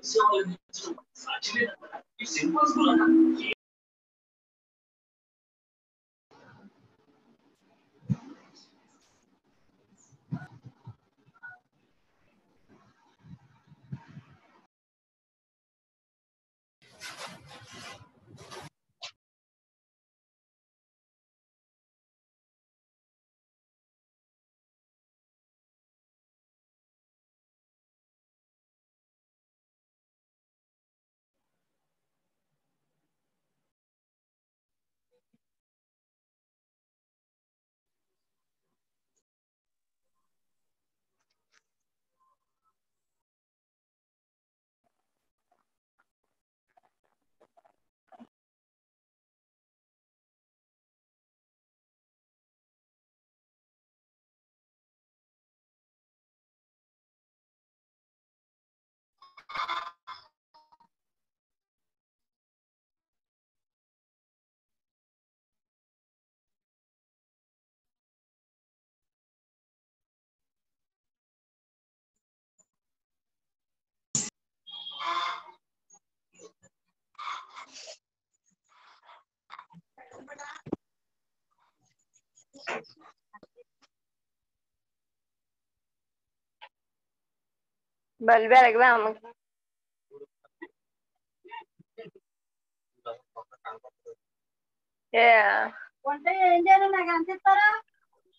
Actually, it was good. Volver a grama. వంట ఏం చేయాలి నాకు అంత ఇస్తారా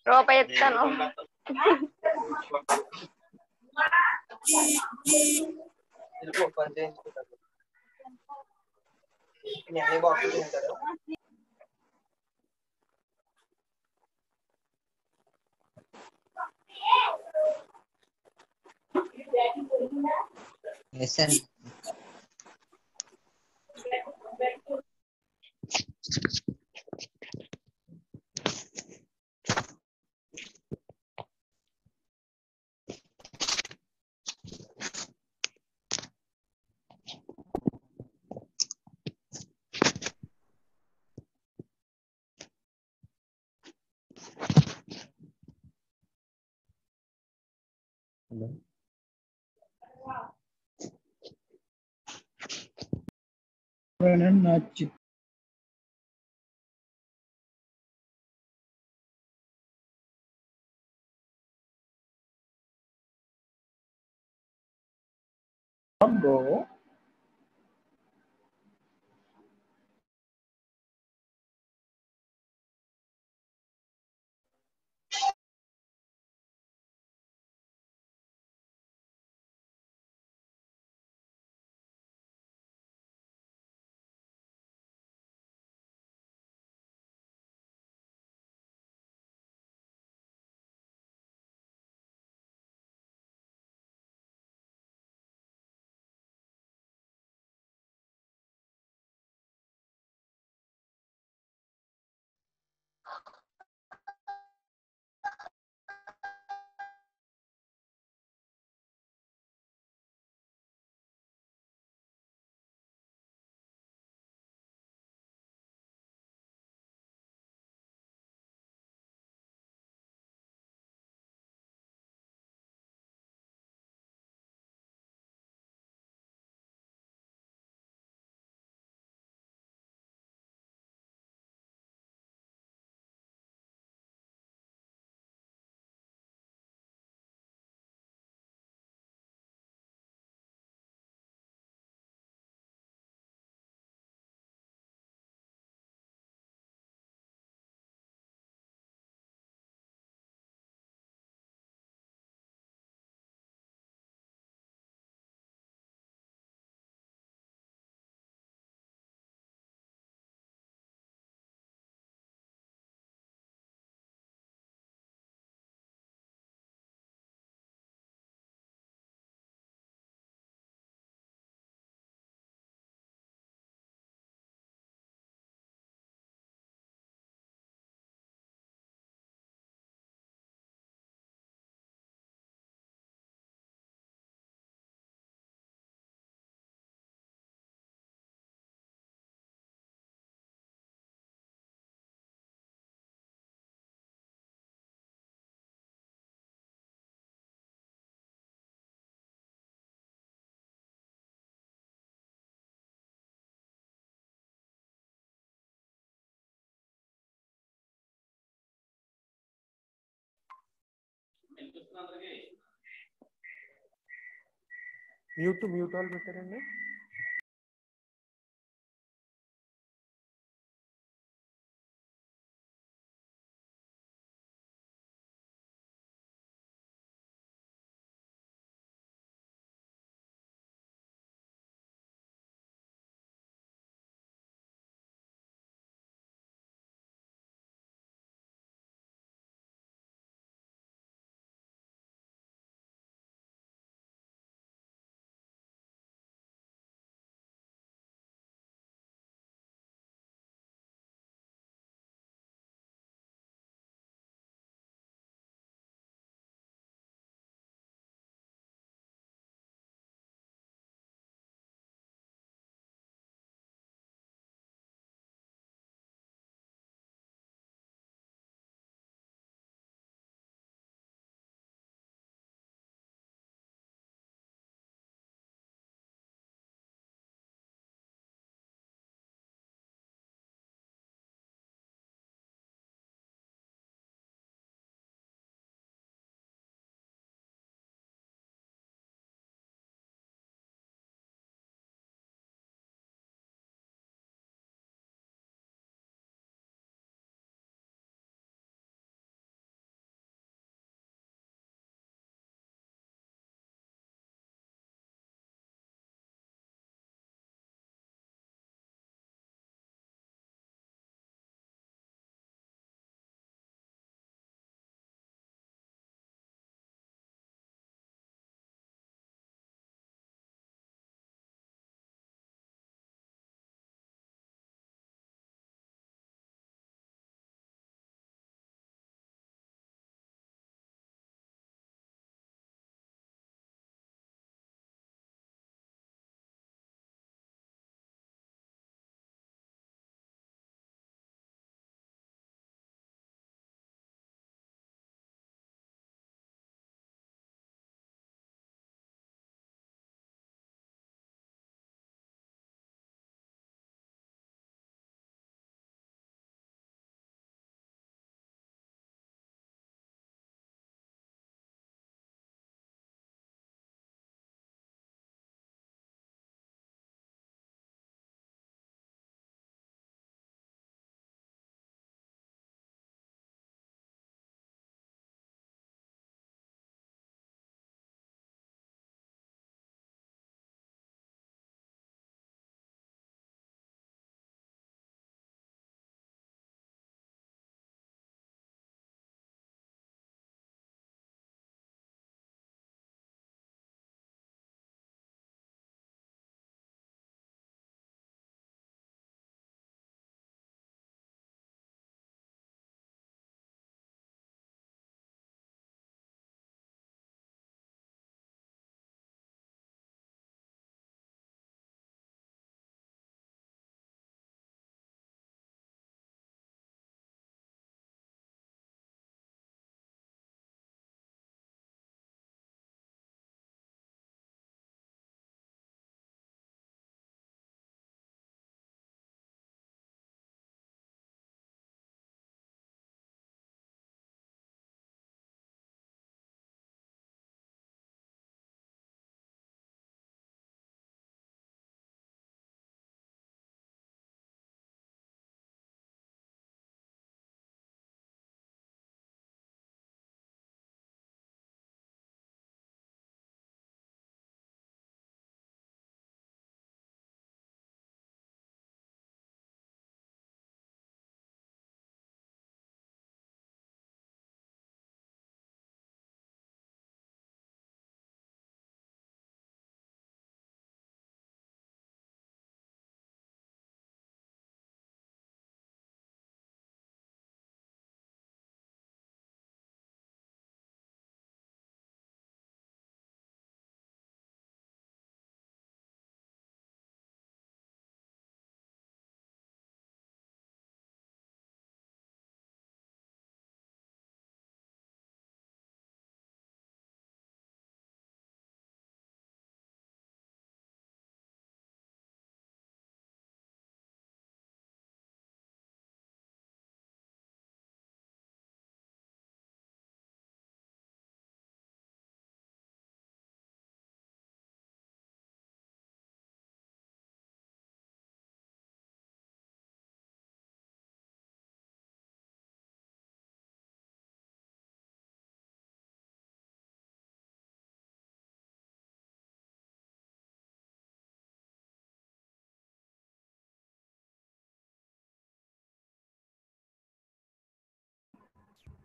రూపాయి ఇస్తాను బాక్స్ ऐसा Thank you. Pooranan Congo mute to mute all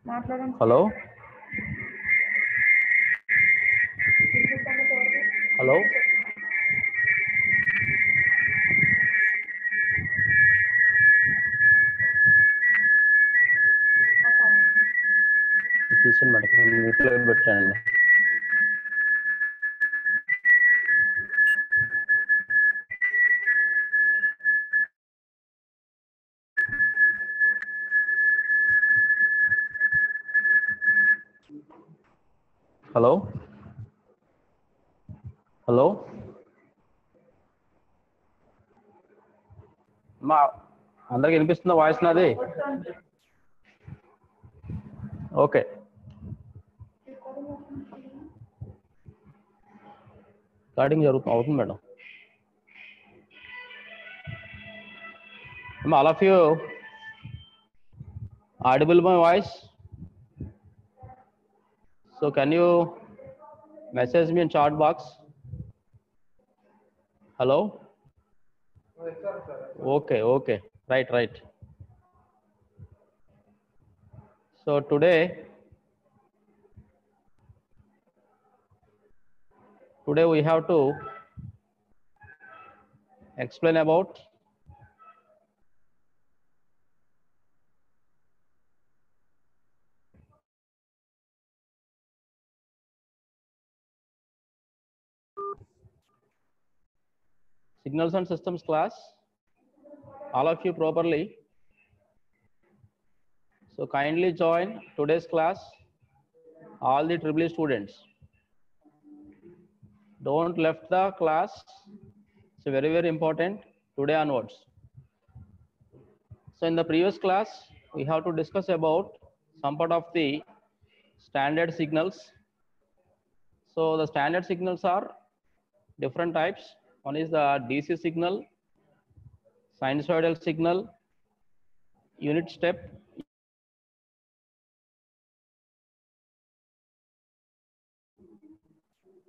hello hello tuition madam वीटल అందరికి వినిపిస్తుందా వాయిస్ నాది ఓకే రికార్డింగ్ జరుగుతుంది అవుతుంది madam all of you audible my voice so can you message me in chat box hello okay okay right right so today today we have to explain about signals and systems class all of you properly. So kindly join today's class, all the triple students. Don't left the class. So very, very important today onwards. So in the previous class, we have to discuss about some part of the standard signals. So the standard signals are different types. One is the DC signal, sinusoidal signal, unit step,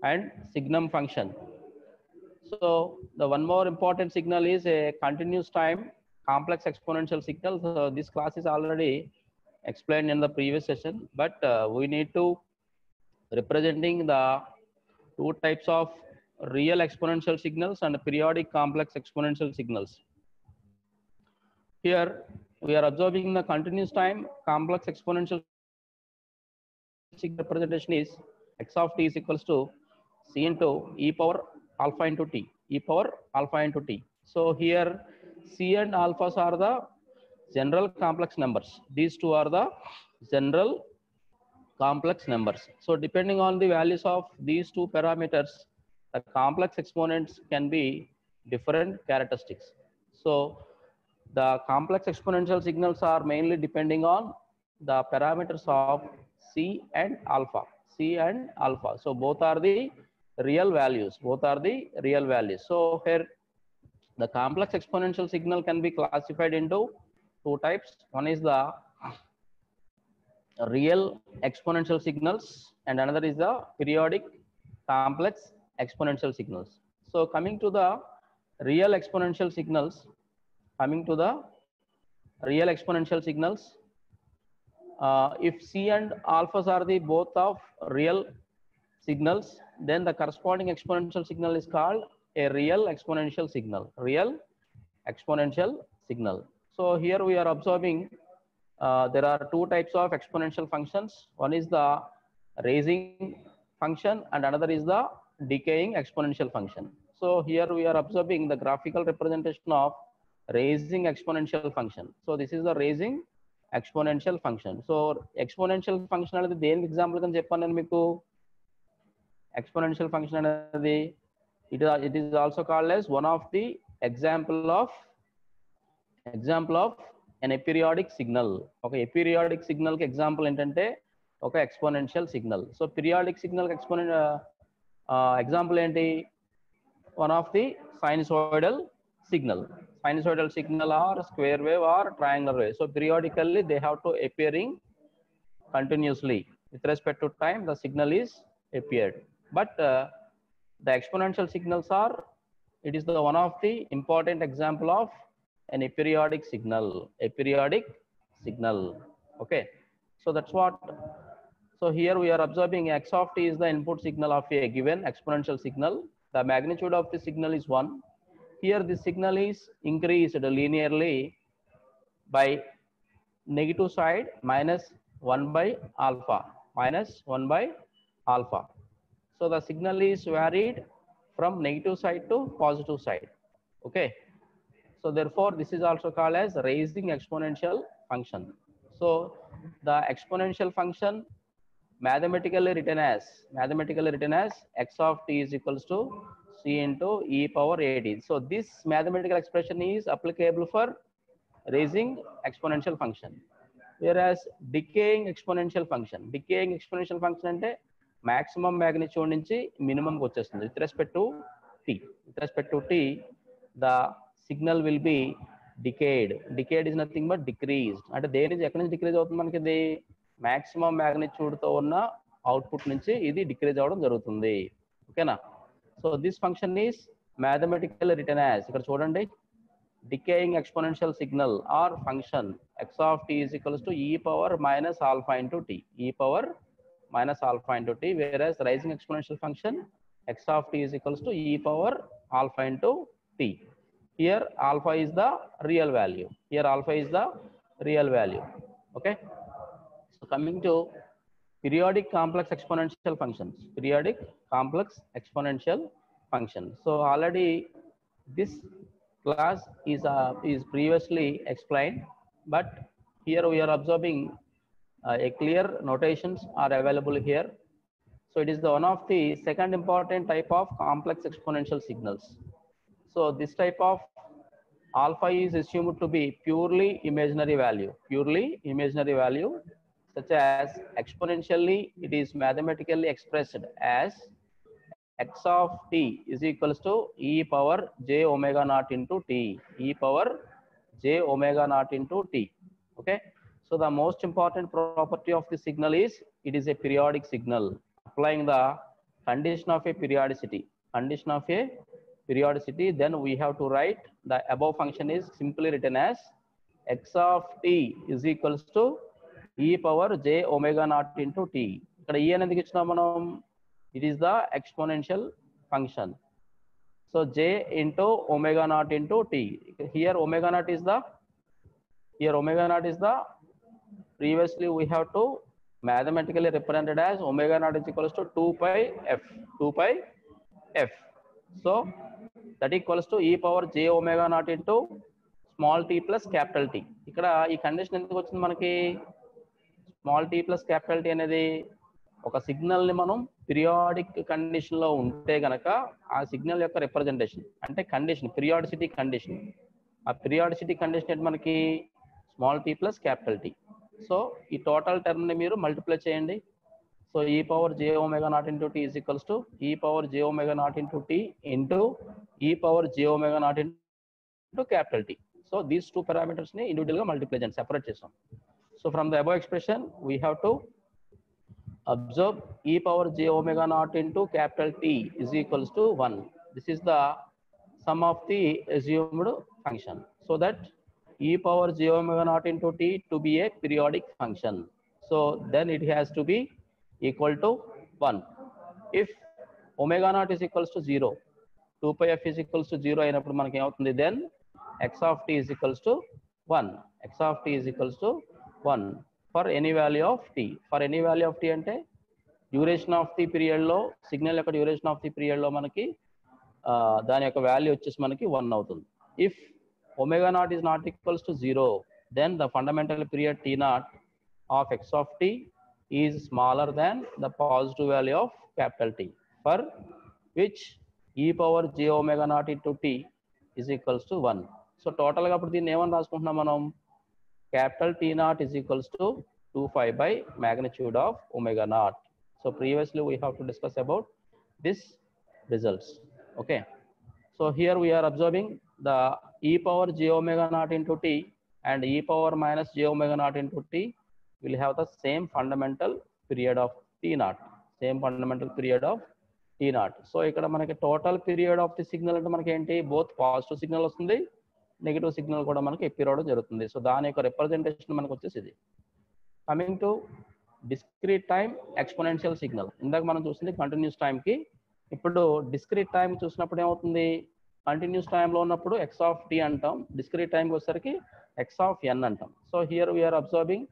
and signum function. So the one more important signal is a continuous time complex exponential signal. So this class is already explained in the previous session, but uh, we need to representing the two types of real exponential signals and periodic complex exponential signals. Here we are observing the continuous time complex exponential representation is x of t is equals to c into e power alpha into t, e power alpha into t. So here c and alphas are the general complex numbers. These two are the general complex numbers. So depending on the values of these two parameters, the complex exponents can be different characteristics. So the complex exponential signals are mainly depending on the parameters of C and alpha, C and alpha. So both are the real values, both are the real values. So here the complex exponential signal can be classified into two types. One is the real exponential signals and another is the periodic complex exponential signals. So coming to the real exponential signals, coming to the real exponential signals uh, if c and alphas are the both of real signals then the corresponding exponential signal is called a real exponential signal real exponential signal so here we are observing uh, there are two types of exponential functions one is the raising function and another is the decaying exponential function so here we are observing the graphical representation of raising exponential function. So this is the raising exponential function. So exponential function అనేది దేనికి example కని చెప్పాను నేను మీకు exponential function అనేది it is it is also called as one of the example of example of an aperiodic signal. ఒక aperiodic signal కి example ఏంటంటే ఒక exponential signal so periodic signal ఎక్స్పోనెన్ example ఏంటి one of the sinusoidal signal sinusoidal signal or square wave or triangular wave. So periodically they have to appearing continuously. With respect to time, the signal is appeared. But uh, the exponential signals are, it is the one of the important example of an aperiodic signal, aperiodic signal. Okay. So that's what, so here we are observing x of t is the input signal of a given exponential signal. The magnitude of the signal is one here the signal is increased linearly by negative side minus 1 by alpha minus 1 by alpha. So the signal is varied from negative side to positive side. Okay. So therefore, this is also called as raising exponential function. So the exponential function mathematically written as mathematically written as x of t is equals to c into e power 8 So this mathematical expression is applicable for raising exponential function. Whereas decaying exponential function, decaying exponential function ante maximum magnitude nunchi minimum ku vachestundi with respect to t. With respect to t, the signal will be decayed. Decayed is nothing but decreased. అంటే దేని నుంచి ఎక్కడి నుంచి decrease అవుతుంది మనకి ఇది maximum మ్యాగ్నిట్యూడ్తో ఉన్న output నుంచి ఇది డిక్రీజ్ అవ్వడం జరుగుతుంది ఓకేనా So this function is mathematically written as, decaying exponential signal or function x of t is equals to e power minus alpha into t, e power minus alpha into t, whereas rising exponential function x of t is equals to e power alpha into t. Here alpha is the real value. Okay. So coming to periodic complex exponential functions periodic complex exponential function so already this class is uh, is previously explained but here we are observing uh, a clear notations are available here so it is the one of the second important type of complex exponential signals so this type of alpha is assumed to be purely imaginary value purely imaginary value such as exponentially, it is mathematically expressed as x of t is equals to e power j omega naught into t, e power j omega naught into t. Okay. So the most important property of the signal is it is a periodic signal applying the condition of a periodicity, condition of a periodicity, then we have to write the above function is simply written as x of t is equals to e power j omega naught into t ఇక్కడ e అనేది ఇచ్చినాం మనం it is the exponential function so j into omega naught into t here omega naught is the here omega naught is the previously we have to mathematically represented as omega naught is equals to two pi f two pi f so that equals to e power j omega naught into small t plus capital t ఇక్కడ ఈ condition ఎందుకు వచ్చింది మనకి small t plus capital t అనేది ఒక signal ని మనం periodic condition లో ఉంటే గనక ఆ సిగ్నల్ యొక్క రిప్రజెంటేషన్ అంటే కండిషన్ పిరియాడిసిటీ కండిషన్ ఆ పిరియాడిసిటీ కండిషన్ మనకి small t plus capital t so ఈ టోటల్ టర్మ్ ని మీరు మల్టిప్లై చేయండి so e power j omega naught into t equals to e power j omega naught into t into e power j omega naught into capital t so these two parameters ని individual గా multiply చేయండి separate చేసాం So from the above expression we have to observe e power j omega naught into capital T is equals to 1. This is the sum of the assumed function. So that e power j omega naught into T to be a periodic function. So then it has to be equal to 1. If omega naught is equals to 0, 2 pi f is equals to 0 అయినప్పుడు మనకి ఏమవుతుంది then x of t is equals to 1. x of t is equals to one for any value of t for any value of t అంటే duration of the పీరియడ్లో signal యొక్క duration of the పీరియడ్లో మనకి దాని యొక్క value వచ్చేసి మనకి one అవుతుంది if omega naught is not equals to zero then the fundamental period t naught of x of t is smaller than the positive value of capital t for which e power j omega naught to t is equals to one so టోటల్గా అప్పుడు దీన్ని ఏమని రాసుకుంటున్నాం మనం capital T naught is equals to 2 phi by magnitude of omega naught. So previously we have to discuss about this results. Okay. So here we are observing the e power j omega naught into t and e power minus j omega naught into t will have the same fundamental period of t naught. Same fundamental period of t naught. So ఇక్కడ మనకి total period of the signal అంటే మనకి ఏంటి both positive signal వస్తుంది negative signal కూడా మనకి ఎప్పి రావడం జరుగుతుంది సో దాని యొక్క రిప్రజెంటేషన్ మనకు వచ్చేసి ఇది coming to discrete time exponential signal ఇందాక మనం చూసింది కంటిన్యూస్ టైంకి ఇప్పుడు డిస్క్రీట్ టైం చూసినప్పుడు ఏమవుతుంది కంటిన్యూస్ టైంలో ఉన్నప్పుడు ఎక్స్ ఆఫ్ టీ అంటాం డిస్క్రీట్ టైంకి వచ్చేసరికి ఎక్స్ ఆఫ్ ఎన్ అంటాం so here we are observing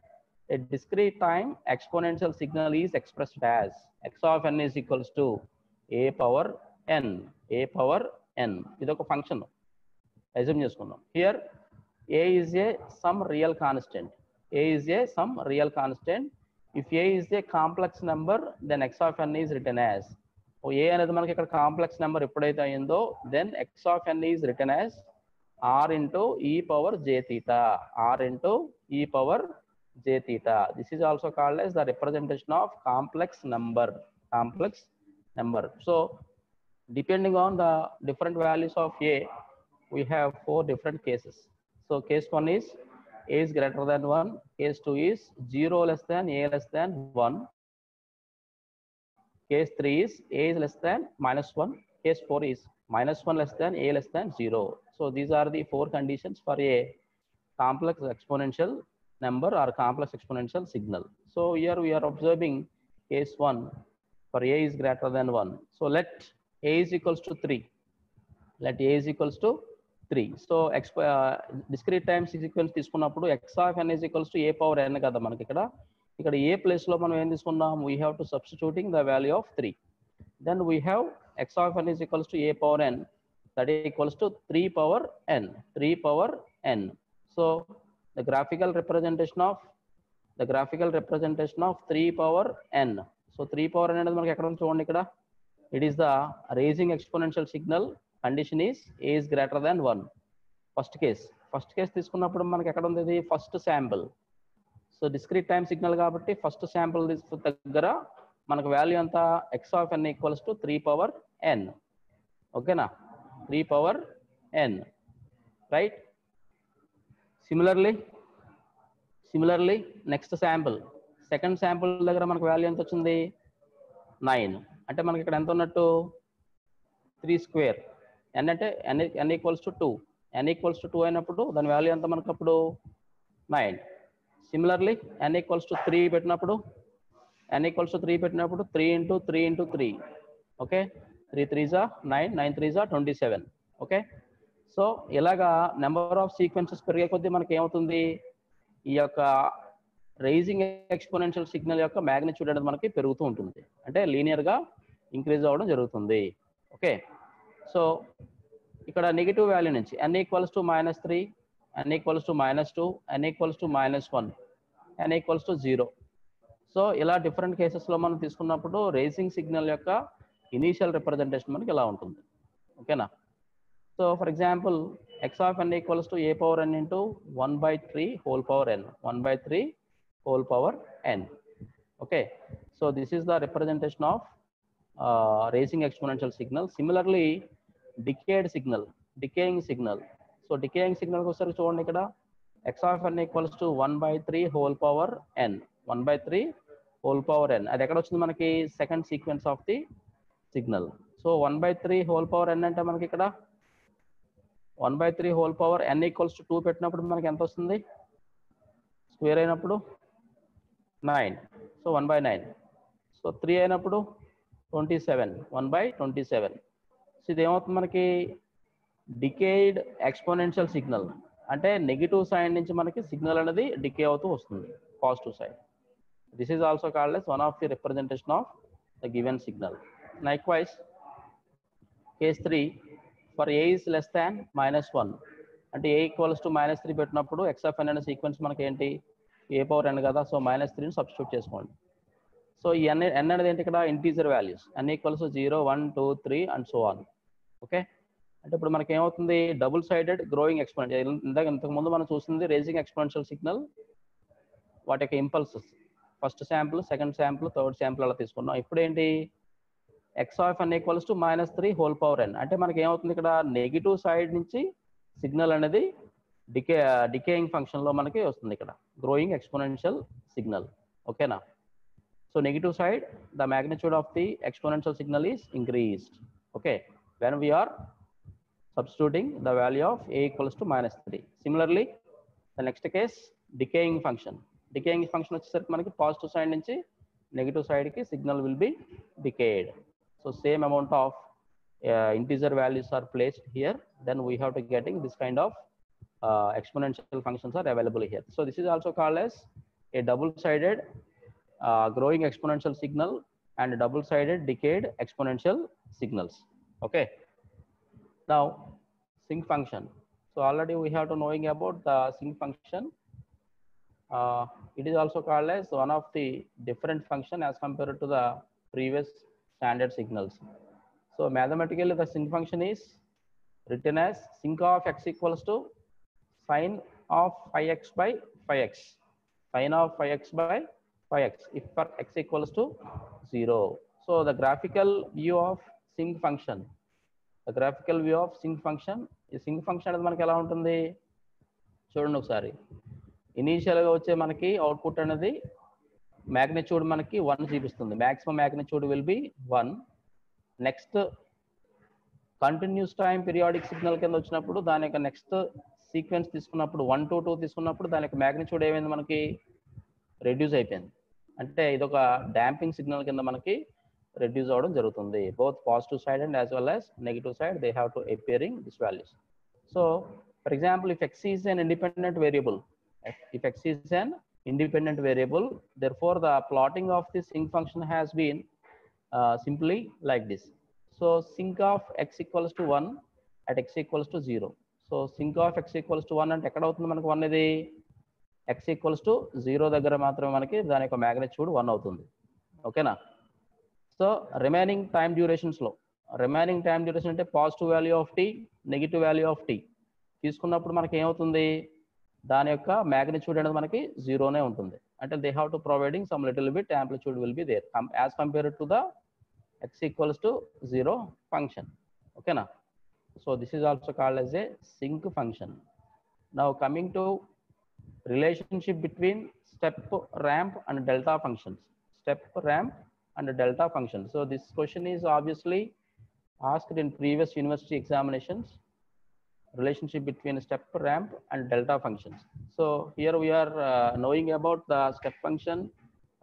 a discrete time exponential signal is expressed as x of n is equals to a power n a power n ఇది ఒక function assume చేసుకున్నాం here a is a some real constant a is a some real constant if a is a complex number then x of n is return as a అనేది మనకి ఇక్కడ complex number ఎప్పుడైతే అయిందో then x of n is return as r into e power j theta r into e power j theta this is also called as the representation of complex number complex number so depending on the different values of a we have four different cases. So case one is a is greater than 1, case 2 is 0 less than a less than 1, case 3 is a is less than minus 1, case 4 is minus 1 less than a less than 0. So these are the four conditions for a complex exponential number or complex exponential signal. So here we are observing case 1 for a is greater than 1. So let a is equals to 3. Let a is equals to three so x discrete time sequence తీసుకున్నప్పుడు x of n is equals to a power n కదా మనకి ఇక్కడ ఇక్కడ ఏ ప్లేస్లో మనం ఏం తీసుకున్నాం we have to substituting the value of three then we have x of n is equals to a power n that equals to three power n three power n so the graphical representation of the graphical representation of three power n so three power n అనేది మనకి ఎక్కడ చూడండి ఇక్కడ it is the raising exponential signal condition is a greater than one first case first case తీసుకున్నప్పుడు మనకి ఎక్కడ ఉంది first sample so discrete time signal కాబట్టి ఫస్ట్ శాంపుల్ దగ్గర మనకు వాల్యూ అంతా x of n equals to three power n ఓకేనా three power n right similarly similarly next sample second sample దగ్గర మనకు వాల్యూ ఎంత వచ్చింది నైన్ అంటే మనకి ఇక్కడ ఎంత ఉన్నట్టు త్రీ స్క్వేర్ ఎన్ అంటే n n equals to two n equals to two అయినప్పుడు దాని వాల్యూ ఎంత మనకు అప్పుడు nine similarly n equals to three పెట్టినప్పుడు ఎన్ ఈక్వల్స్ టు త్రీ పెట్టినప్పుడు three into three into three okay three threes nine nine threes twenty seven okay so ఇలాగా number of sequences పెరిగే కొద్దీ మనకి ఏమవుతుంది ఈ యొక్క రైజింగ్ ఎక్స్పోనెన్షియల్ సిగ్నల్ యొక్క మ్యాగ్నిట్యూడ్ అనేది మనకి పెరుగుతూ ఉంటుంది అంటే లీనియర్గా ఇంక్రీజ్ అవ్వడం జరుగుతుంది ఓకే సో ఇక్కడ నెగిటివ్ వాల్యూ నుంచి n equals to minus three n equals to minus two n equals to minus one n equals to zero so ఇలా డిఫరెంట్ కేసెస్లో మనం తీసుకున్నప్పుడు రేసింగ్ సిగ్నల్ యొక్క ఇనీషియల్ రిప్రజెంటేషన్ మనకి ఇలా ఉంటుంది ఓకేనా so for example x of n equals to a power n into one by three whole power n one by three whole power n okay so this is the representation of raising exponential signal similarly decayed signal decaying signal so decaying సిగ్నల్కి ఒకసారి చూడండి ఇక్కడ x of n equals to one by three whole power n one by three whole power n అది ఎక్కడ వచ్చింది మనకి second sequence of the signal so one by three whole power n అంటే మనకి ఇక్కడ one by three whole power n equals to two పెట్టినప్పుడు మనకి ఎంత వస్తుంది స్క్వేర్ అయినప్పుడు nine so one by nine so three అయినప్పుడు twenty seven one by twenty seven so ఇది ఏమవుతుంది మనకి డికేడ్ ఎక్స్పోనెన్షియల్ సిగ్నల్ అంటే నెగిటివ్ సైడ్ నుంచి మనకి సిగ్నల్ అనేది డికే అవుతూ వస్తుంది positive side this is also called one of the representation of the given signal likewise case three for a is less than minus one అంటే a equals to minus three పెట్టినప్పుడు ఎక్స్ఎఫ్ఎన్ అనే sequence మనకి ఏంటి A power ఎన్ కదా so minus త్రీని substitute చేసుకోండి so ఈ ఎన్ ఎన్ అనేది ఏంటి ఇక్కడ integer values n equals zero one two three and so on okay అంటే ఇప్పుడు మనకి ఏమవుతుంది డబుల్ సైడెడ్ గ్రోయింగ్ ఎక్స్పెన్షియల్ ఇందాక ఇంతకుముందు మనం చూసింది రేజింగ్ ఎక్స్పెన్షియల్ సిగ్నల్ వాటి యొక్క impulses first sample second sample third sample అలా తీసుకున్నాం ఇప్పుడు ఏంటి x of n equals to minus three whole power n అంటే మనకి ఏమవుతుంది ఇక్కడ నెగిటివ్ సైడ్ నుంచి సిగ్నల్ అనేది డికే డికేయింగ్ ఫంక్షన్లో మనకి వస్తుంది ఇక్కడ గ్రోయింగ్ ఎక్స్పోనెన్షియల్ సిగ్నల్ ఓకేనా So negative side, the magnitude of the exponential signal is increased. Okay, when we are substituting the value of a equals to minus 3. Similarly, the next case, decaying function. Decaying function is positive side, negative side ki signal will be decayed. So same amount of uh, integer values are placed here. Then we have to getting this kind of uh, exponential functions are available here. So this is also called as a double-sided uh, growing exponential signal and double-sided decayed exponential signals. Okay. Now, sync function. So already we have to knowing about the sync function. Uh, it is also called as one of the different function as compared to the previous standard signals. So mathematically the sync function is written as sync of x equals to sine of phi x by phi x. Sine of phi x by 5x if for x equals to 0. So the graphical view of sinc function. The graphical view of sinc function. ఈ sinc function అనేది మనకి ఎలా ఉంటుంది చూడండి ఒకసారి ఇనీషియల్గా వచ్చే మనకి అవుట్పుట్ అనేది మ్యాగ్నిట్యూడ్ మనకి వన్ చూపిస్తుంది maximum magnitude will be one next continuous time periodic signal కింద వచ్చినప్పుడు దాని యొక్క నెక్స్ట్ సీక్వెన్స్ తీసుకున్నప్పుడు వన్ టు టూ తీసుకున్నప్పుడు దాని యొక్క మ్యాగ్నిట్యూడ్ ఏమైంది మనకి రెడ్యూస్ అయిపోయింది అంటే ఇది ఒక డాంపింగ్ సిగ్నల్ కింద మనకి రెడ్యూస్ అవ్వడం జరుగుతుంది both positive side and as well as negative side they have to appearing this values so for example if x is an independent variable if x is an independent variable therefore the plotting of the sinc function has been simply like this so sinc of x equals to one at x equals to zero so sinc of x equals to one అంటే ఎక్కడ అవుతుంది మనకు one ఇది X equals to zero దగ్గర మాత్రమే మనకి దాని యొక్క మ్యాగ్నిట్యూడ్ వన్ అవుతుంది ఓకేనా సో రిమైనింగ్ టైం డ్యూరేషన్స్లో రిమైనింగ్ టైం డ్యూరేషన్ అంటే positive value of t negative value of t తీసుకున్నప్పుడు మనకి ఏమవుతుంది దాని యొక్క మ్యాగ్నిట్యూడ్ అనేది మనకి జీరోనే ఉంటుంది అంటే they have to providing some little bit amplitude will be there as compare to the x equals to zero function ఓకేనా so this is also called as a sinc function now coming to Relationship between step ramp and delta functions step ramp and delta function so this question is obviously asked in previous university examinations relationship between step ramp and delta functions. So here we are uh, knowing about the step function,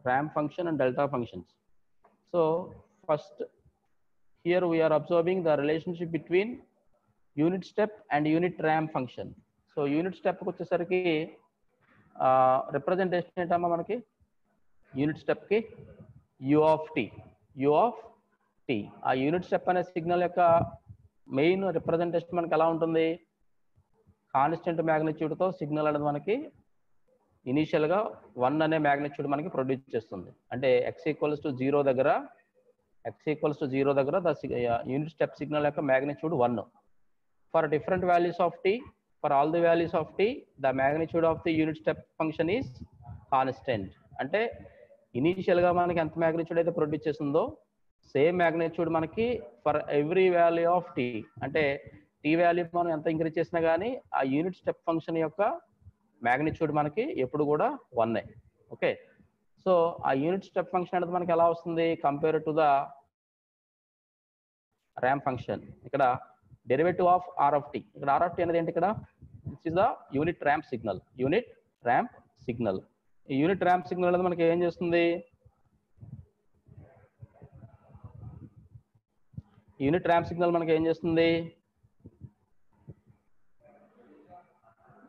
ramp function and delta functions. So first here we are observing the relationship between unit step and unit ramp function. So unit step వచ్చేసరికి representation ఏంటమ్మా మనకి unit స్టెప్కి u of t u of t ఆ unit step అనే signal యొక్క main representation మనకి ఎలా ఉంటుంది కాన్స్టెంట్ మ్యాగ్నిట్యూడ్తో సిగ్నల్ అనేది మనకి ఇనీషియల్గా వన్ అనే మ్యాగ్నిట్యూడ్ మనకి ప్రొడ్యూస్ చేస్తుంది అంటే ఎక్స్ ఈక్వల్స్ టు జీరో దగ్గర ఎక్స్ ఈక్వల్స్ టు జీరో దగ్గర ద యూనిట్ స్టెప్ సిగ్నల్ యొక్క magnitude one for different values of t for all the values of t the magnitude of the unit step function is constant అంటే ఇనీషియల్గా మనకి ఎంత magnitude అయితే produce చేసిందో same magnitude మనకి for every value of t అంటే t value మనం ఎంత ఇంక్రీజ్ చేసినా కానీ ఆ యూనిట్ స్టెప్ ఫంక్షన్ యొక్క మ్యాగ్నిట్యూడ్ మనకి ఎప్పుడు కూడా వన్నే ఓకే సో ఆ యూనిట్ స్టెప్ ఫంక్షన్ అనేది మనకి ఎలా వస్తుంది compare to the ramp function ఇక్కడ derivative of r of t ఇక్కడ ఆర్ ఆఫ్ టీ అనేది ఏంటి ఇక్కడ this is the unit ramp signal unit ramp signal ఈ యూనిట్ ర్యాంప్ సిగ్నల్ అనేది మనకి ఏం చేస్తుంది యూనిట్ ర్యాంప్ సిగ్నల్ మనకి ఏం చేస్తుంది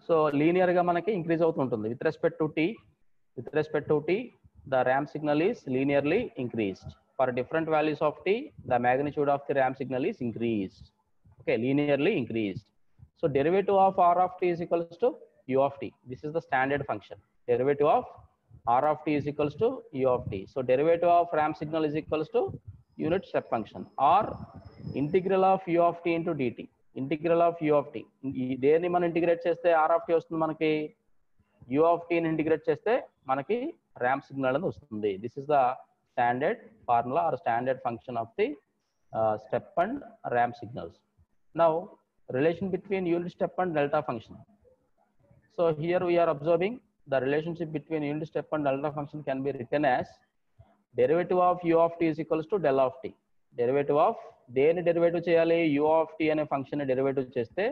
సో లీనియర్ గా మనకి ఇంక్రీజ్ అవుతుంటుంది with respect to t with respect to t the ramp signal is linearly increased for different values of t the magnitude of the ramp signal is increased okay linearly increased so derivative of r of t is equals to u of t this is the standard function derivative of r of t is equals to u of t so derivative of ramp signal is equals to unit step function or integral of u of t into dt integral of u of t దేన్ని మనం integrate చేస్తే r of tea వస్తుంది మనకి you of టీని integrate చేస్తే మనకి ramp signal అనేది వస్తుంది this is the standard formula or standard function of the step and ramp signals Now, relation between unit step and delta function. So here we are observing the relationship between unit step and delta function can be written as derivative of u of t is equals to del of t. Derivative of దేని derivative చేయాలి u of tea అనే function derivative చేస్తే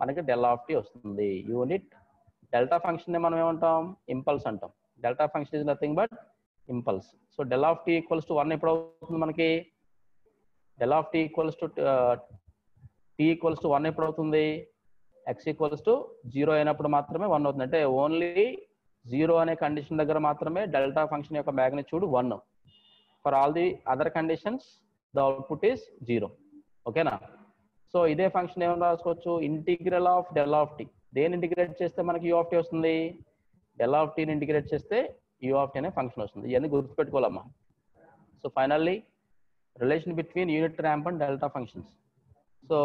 మనకి del of tea వస్తుంది unit delta function మనం ఏమంటాం impulse అంటాం delta function is nothing but impulse so del of t equals to one ఎప్పుడు అవుతుంది మనకి del of t equals to t equals to one ఎప్పుడు అవుతుంది ఎక్స్ ఈక్వల్స్ టు జీరో అయినప్పుడు మాత్రమే వన్ అవుతుంది అంటే ఓన్లీ జీరో అనే కండిషన్ దగ్గర మాత్రమే డెల్టా ఫంక్షన్ యొక్క magnitude one for all the other conditions the output is zero ఓకేనా సో ఇదే ఫంక్షన్ ఏమైనా రాసుకోవచ్చు integral of del of t దేని ఇంటిగ్రేట్ చేస్తే మనకి యూ ఆఫ్ టీ వస్తుంది డెల్ ఆఫ్ టీని ఇంటిగ్రేట్ చేస్తే యూ ఆఫ్ టీ అనే ఫంక్షన్ వస్తుంది ఇవన్నీ గుర్తుపెట్టుకోవాలమ్మా so finally relation between unit ramp and delta functions so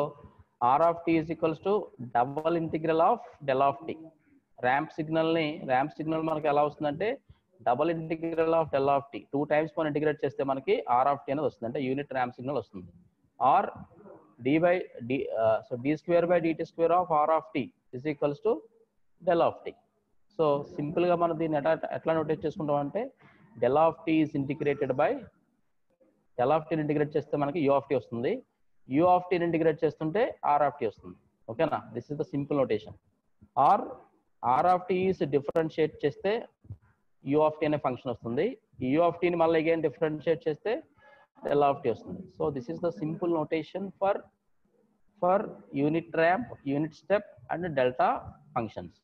R of t is equals to double integral of del of t. Ramp సిగ్నల్ని ramp signal మనకి ఎలా వస్తుందంటే double integral of del of t two times మనం integrate చేస్తే మనకి are of tea అనేది వస్తుంది అంటే unit ramp signal వస్తుంది r d by d so d square by dt square of r of t is equals to del of t so సింపుల్గా మనం దీన్ని ఎట్లా ఎట్లా నోటేట్ చేసుకుంటాం అంటే del of t is integrated by del of టీని integrate చేస్తే మనకి యూ ఆఫ్ టీ వస్తుంది యూ ఆఫ్ టీని ఇంటిగ్రేట్ చేస్తుంటే ఆర్ ఆఫ్ టీ వస్తుంది ఓకేనా this is the simple notation r r of is differentiate చేస్తే యూ ఆఫ్ టీ అనే ఫంక్షన్ వస్తుంది యూ ఆఫ్ టీని మళ్ళీ ఏం డిఫరెన్షియేట్ చేస్తే ఎల్ ఆఫ్ టీ వస్తుంది so this is the simple notation for for unit ramp unit step and delta functions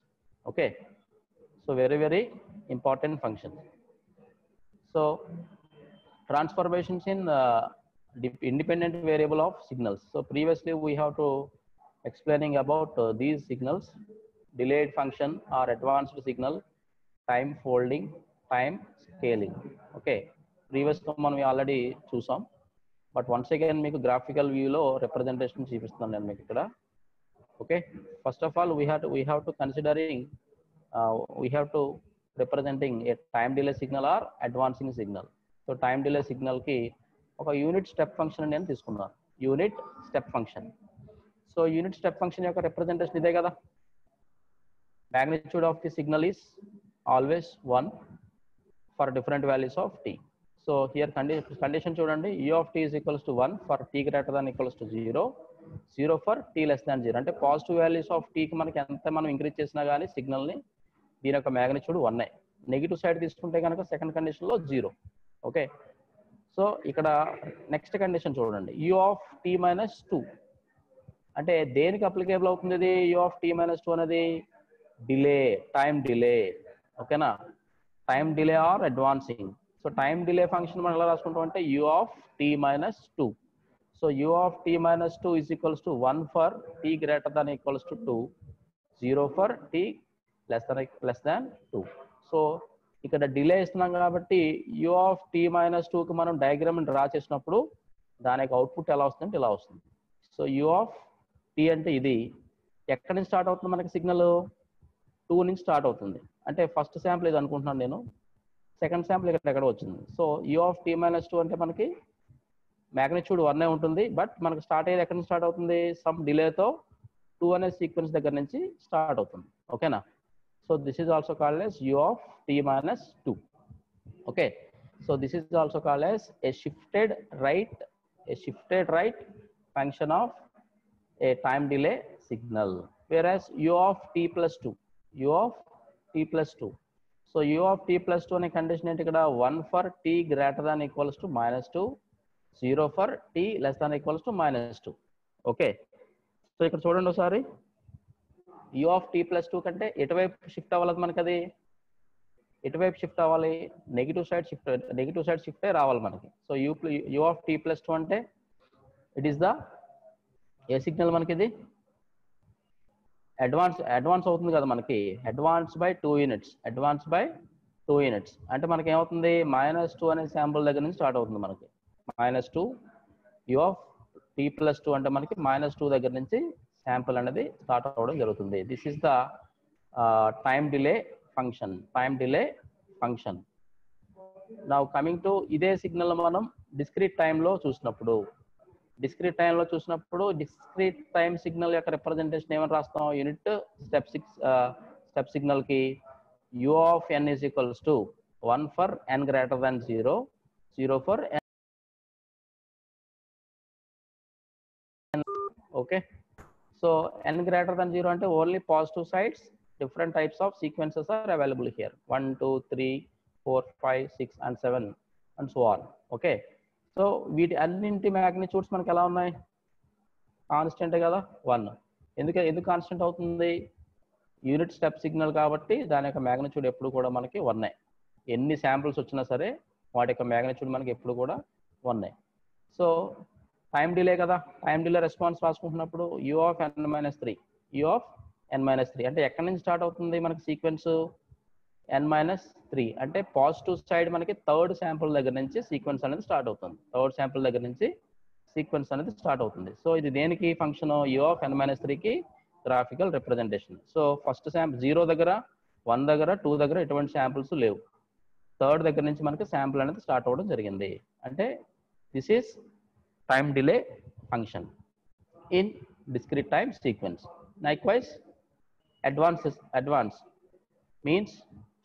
okay so very very important function so transformations in independent variable of signals. So previously we have to explaining about uh, these signals, delayed function or advanced signal, time folding, time scaling. Okay, previous మనం already చూసాం but once again మీకు graphical వ్యూలో representation చూపిస్తున్నాను నేను మీకు ఇక్కడ okay first of all we have we have to considering we have to representing a time delay signal or advancing signal so time delay signal కి ఒక unit step function నేను తీసుకున్నాను unit step function so unit step function యొక్క representation ఇదే కదా magnitude of the signal is always one for different values of tea so here కండి condition చూడండి ఈ of tea is equals to one for t greater than equals to zero zero for t less than zero అంటే positive values of టీకి మనకి ఎంత మనం increase చేసినా కానీ సిగ్నల్ని దీని యొక్క మ్యాగ్నిట్యూడ్ వన్ నెగిటివ్ సైడ్ తీసుకుంటే కనుక సెకండ్ కండిషన్లో జీరో ఓకే సో ఇక్కడ నెక్స్ట్ కండిషన్ చూడండి u of t minus two అంటే దేనికి అప్లికేబుల్ అవుతుంది ఇది u of t minus two అనేది డిలే టైం డిలే ఓకేనా time delay or advancing so time delay function మనం ఎలా రాసుకుంటాం అంటే u of t minus two so u of t minus two is equals to one for t greater than equals to two zero for t less than less than two so ఇక్కడ delay ఇస్తున్నాం కాబట్టి u of t minus టూకి మనం diagram draw చేసినప్పుడు దాని యొక్క output ఎలా వస్తుందంటే ఇలా వస్తుంది సో యు ఆఫ్ టీ అంటే ఇది ఎక్కడి నుంచి స్టార్ట్ అవుతుంది మనకి సిగ్నల్ టూ నుంచి స్టార్ట్ అవుతుంది అంటే ఫస్ట్ శాంపుల్ ఇది అనుకుంటున్నాను నేను సెకండ్ శాంపుల్ ఇక్కడ ఎక్కడ వచ్చింది so u of t minus two అంటే మనకి మ్యాగ్నిట్యూడ్ వన్ ఉంటుంది బట్ మనకు స్టార్ట్ అయ్యేది ఎక్కడి నుంచి స్టార్ట్ అవుతుంది సమ్ డిలేతో టూ అనే సీక్వెన్స్ దగ్గర నుంచి స్టార్ట్ అవుతుంది ఓకేనా so this is also called as U of T minus two okay so this is also called as a shifted right a shifted right function of a time delay signal whereas u of t plus 2 u of t plus 2 so u of t plus 2 అనే condition ఏంటి ఇక్కడ 1 for t greater than equals to minus 2 0 for t less than equals to minus 2 okay so ఇక్కడ చూడండి ఒకసారి you of t plus two కంటే ఎటువైపు shift అవ్వాలి మనకి అది ఎటువైపు షిఫ్ట్ అవ్వాలి negative side shift negative side shift అయి రావాలి మనకి so u u of t plus two అంటే it is the a signal మనకి ఇది అడ్వాన్స్ అడ్వాన్స్ అవుతుంది కదా మనకి advance by two units advance by two units అంటే మనకి ఏమవుతుంది మైనస్ టూ అనే శాంపుల్ దగ్గర నుంచి స్టార్ట్ అవుతుంది మనకి minus two u of t plus two అంటే మనకి మైనస్ టూ దగ్గర నుంచి శాంపుల్ అనేది స్టార్ట్ అవ్వడం జరుగుతుంది this is the time delay function time delay function నా కమింగ్ టు ఇదే సిగ్నల్ మనం డిస్క్రీట్ టైంలో చూసినప్పుడు డిస్క్రీట్ టైంలో చూసినప్పుడు డిస్క్రీట్ టైం సిగ్నల్ యొక్క రిప్రజెంటేషన్ ఏమని రాస్తాం unit step six step సిగ్నల్కి u of n is equals to one for n greater than zero zero for n okay so n greater than zero అంటే only positive sides, different types of sequences are available here one two three four five six and seven and so on. Okay. So వీటి అన్నింటి magnitudes మనకి ఎలా ఉన్నాయి కాన్స్టెంటే కదా one ఎందుకు ఎందుకు constant అవుతుంది యూనిట్ స్టెప్ సిగ్నల్ కాబట్టి దాని యొక్క మ్యాగ్నిట్యూడ్ ఎప్పుడు కూడా మనకి వన్నే ఎన్ని శాంపుల్స్ వచ్చినా సరే వాటి యొక్క మ్యాగ్నిట్యూడ్ మనకి ఎప్పుడు కూడా వన్నే సో టైం డిలే కదా time delay response రాసుకుంటున్నప్పుడు u of n minus three u of n minus three అంటే ఎక్కడి నుంచి స్టార్ట్ అవుతుంది మనకి సీక్వెన్స్ ఎన్ మైనస్ త్రీ అంటే పాజిటివ్ సైడ్ మనకి థర్డ్ శాంపుల్ దగ్గర నుంచి సీక్వెన్స్ అనేది స్టార్ట్ అవుతుంది థర్డ్ శాంపుల్ దగ్గర నుంచి సీక్వెన్స్ అనేది స్టార్ట్ అవుతుంది సో ఇది దేనికి function u of n minus త్రీకి graphical representation so first sample zero దగ్గర వన్ దగ్గర టూ దగ్గర ఎటువంటి శాంపుల్స్ లేవు థర్డ్ దగ్గర నుంచి మనకి శాంపుల్ అనేది స్టార్ట్ అవ్వడం జరిగింది అంటే this is time delay function in discrete time sequence. Likewise, advances advance means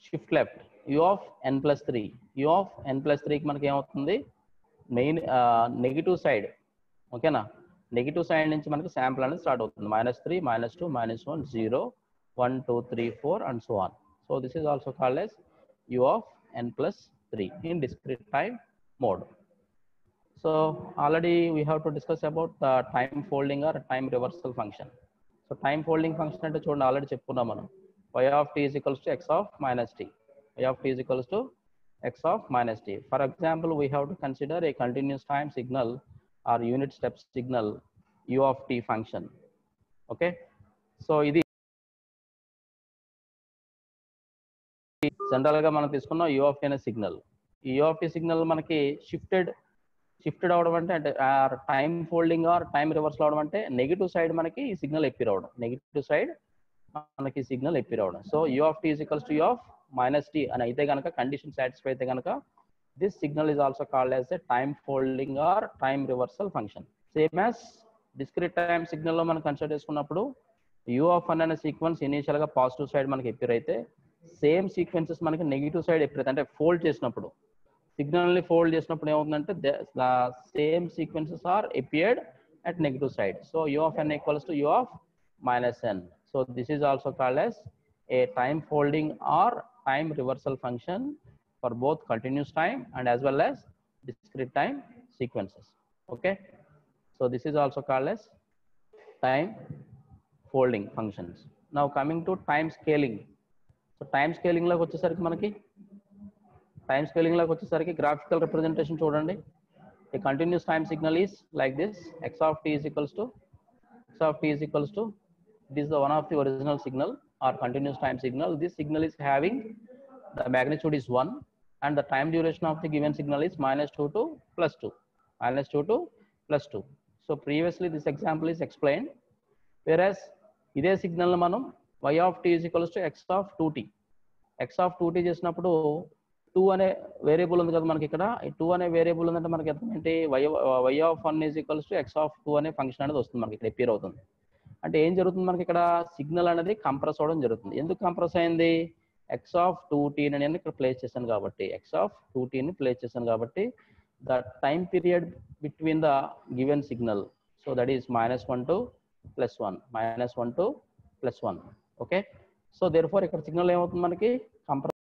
shift left u of n plus 3 u of n plus 3 కి మనకి ఏమవుతుంది మెయిన్ నెగిటివ్ సైడ్ ఓకేనా నెగిటివ్ సైడ్ నుంచి మనకి శాంపుల్ అనేది స్టార్ట్ అవుతుంది minus three minus two minus one zero one two three four and so one so this is also called yes u of n plus three in discrete time mode So already we have to discuss about the time folding or time reversal function. So time folding function ante chudandi already చెప్పుకున్నాం మనం y of t is equals to x of minus t. y of t is equals to x of minus t. For example, we have to consider a continuous time signal or unit step signal u of t function. Okay. So idi general గా మనం తీసుకున్న u of t అనే signal ఈ u of t signal మనకి shifted shifted అవడం అంటే అంటే R time folding R time reverse అవడం అంటే నెగిటివ్ సైడ్ మనకి సిగ్నల్ ఎప్పి రావడం నెగిటివ్ సైడ్ మనకి సిగ్నల్ ఎప్పి రావడం so u of t equals to u of minus t అని అయితే కనుక కండిషన్ సాటిస్ఫై అయితే కనుక this signal is also called as a time folding R time reversal function same as discrete time సిగ్నల్లో మనం consider చేసుకున్నప్పుడు you of n అనే sequence initial గా positive side మనకి ఎప్పిరైతే సేమ్ సీక్వెన్సెస్ మనకి నెగిటివ్ సైడ్ ఎప్పుడైతే అంటే ఫోల్డ్ చేసినప్పుడు సిగ్నల్ ని ఫోల్డ్ చేసినప్పుడు ఏమవుతుందంటే same sequences are appeared at negative side so U of N equals to U of minus n. So this is also called as a time folding or time reversal function for both continuous time and as well as discrete time sequences. Okay. So this is also called as time folding functions. Now coming to time scaling. So time scaling లాగా వచ్చేసరికి మనకి time scaling లాగా వచ్చేసరికి graphical representation చూడండి ఈ continuous time signal is like this x of tea is equals to x of tea is equals to it is the one of the original signal or continuous time signal this signal is having the magnitude is one the time time of of given signal is minus two two plus two 2 two two plus two so previously this example example explain where whereas ఇదే signal మనం y of equals to x of two t x of two t చేసినప్పుడు two అనే variable ఉంది కదా మనకి ఇక్కడ two అనే variable ఉందంటే మనకి ఏంటంటే y y of one is equals to x of two అనే ఫంక్షన్ అనేది వస్తుంది మనకి ఇక్కడ అపియర్ అవుతుంది అంటే ఏం జరుగుతుంది మనకి ఇక్కడ సిగ్నల్ అనేది కంప్రెస్ అవడం జరుగుతుంది ఎందుకు కంప్రెస్ అయింది ఎక్స్ ఆఫ్ టూ టీ నేను ఇక్కడ ప్లేస్ చేశాను కాబట్టి ఎక్స్ ఆఫ్ టూ టీని ప్లేస్ చేశాను కాబట్టి the time period between the given signal so that is minus one to plus one minus one to plus one okay so therefore ఇక్కడ signal ఏమవుతుంది మనకి